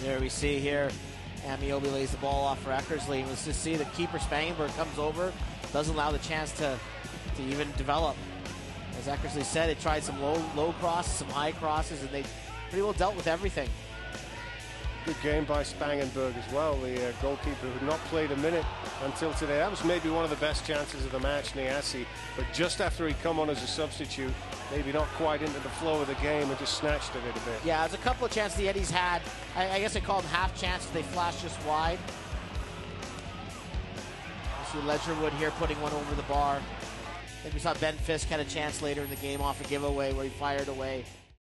There we see here, Ameobi lays the ball off for Eckersley. And let's just see the keeper Spangenberg comes over, doesn't allow the chance to, to even develop. As Eckersley said, they tried some low low crosses, some high crosses, and they pretty well dealt with everything. Good game by Spangenberg as well, the uh, goalkeeper who had not played a minute until today. That was maybe one of the best chances of the match, Niasse. But just after he'd come on as a substitute, maybe not quite into the flow of the game and just snatched at it a bit. Yeah, there's a couple of chances the Eddies had. I, I guess I call them half chances. They flashed just wide. You see Ledgerwood here putting one over the bar. I think we saw Ben Fisk had a chance later in the game off a giveaway where he fired away.